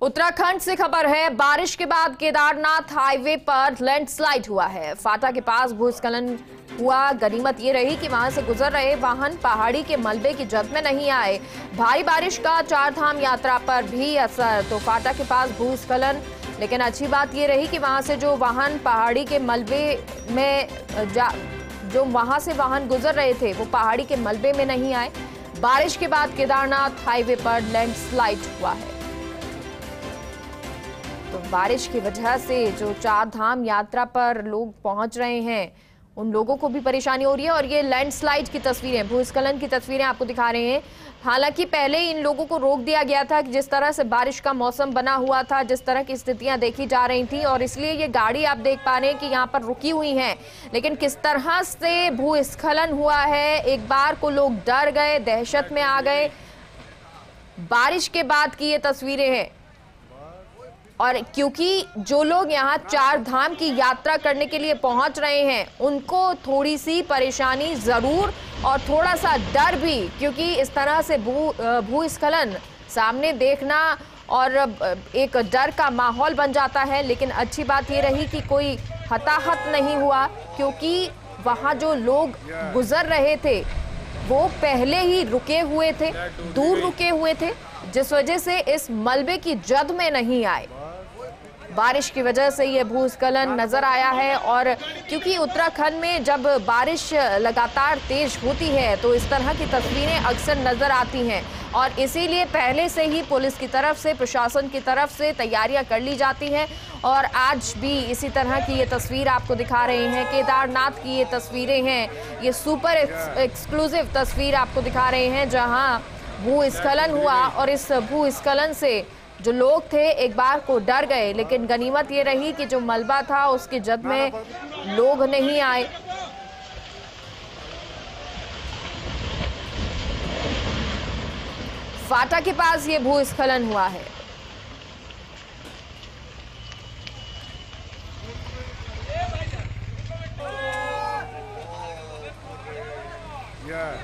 उत्तराखंड से खबर है, बारिश के बाद केदारनाथ हाईवे पर लैंडस्लाइड हुआ है। फाटा के पास भूस्खलन हुआ, गनीमत ये रही कि वहाँ से गुजर रहे वाहन पहाड़ी के मलबे की जद में नहीं आए। भारी बारिश का चार धाम यात्रा पर भी असर तो फाटा के पास भूस्खलन। लेकिन अच्छी बात ये रही कि वहाँ से जो वाहन पहाड़ी के मलबे में जा, जो वहाँ से वाहन गुजर रहे थे, वो पहाड़ी के मलबे में नहीं आए। बारिश के बाद केदारनाथ हाईवे पर लैंडस्लाइड हुआ है। तो बारिश की वजह से जो चार धाम यात्रा पर लोग पहुँच रहे हैं, उन लोगों को भी परेशानी हो रही है और ये लैंडस्लाइड की तस्वीरें, भूस्खलन की तस्वीरें आपको दिखा रहे हैं। हालाँकि पहले इन लोगों को रोक दिया गया था कि जिस तरह से बारिश का मौसम बना हुआ था, जिस तरह की स्थितियाँ देखी जा रही थी और इसलिए ये गाड़ी आप देख पा रहे हैं कि यहाँ पर रुकी हुई है। लेकिन किस तरह से भूस्खलन हुआ है, एक बार को लोग डर गए, दहशत में आ गए। बारिश के बाद की ये तस्वीरें हैं। और क्योंकि जो लोग यहाँ चार धाम की यात्रा करने के लिए पहुँच रहे हैं, उनको थोड़ी सी परेशानी ज़रूर और थोड़ा सा डर भी, क्योंकि इस तरह से भू भूस्खलन सामने देखना और एक डर का माहौल बन जाता है। लेकिन अच्छी बात ये रही कि कोई हताहत नहीं हुआ, क्योंकि वहाँ जो लोग गुजर रहे थे, वो पहले ही रुके हुए थे, दूर रुके हुए थे, जिस वजह से इस मलबे की जद में नहीं आए। बारिश की वजह से ये भूस्खलन नज़र आया है और क्योंकि उत्तराखंड में जब बारिश लगातार तेज होती है तो इस तरह की तस्वीरें अक्सर नज़र आती हैं। और इसीलिए पहले से ही पुलिस की तरफ़ से, प्रशासन की तरफ़ से तैयारियाँ कर ली जाती हैं। और आज भी इसी तरह की ये तस्वीर आपको दिखा रहे हैं। केदारनाथ की ये तस्वीरें हैं। ये सुपर एक्सक्लूसिव तस्वीर आपको दिखा रहे हैं, जहाँ भूस्खलन हुआ और इस भूस्खलन से जो लोग थे, एक बार को डर गए, लेकिन गनीमत ये रही कि जो मलबा था, उसकी जद में लोग नहीं आए फाटा के पास ये भूस्खलन हुआ है Yeah.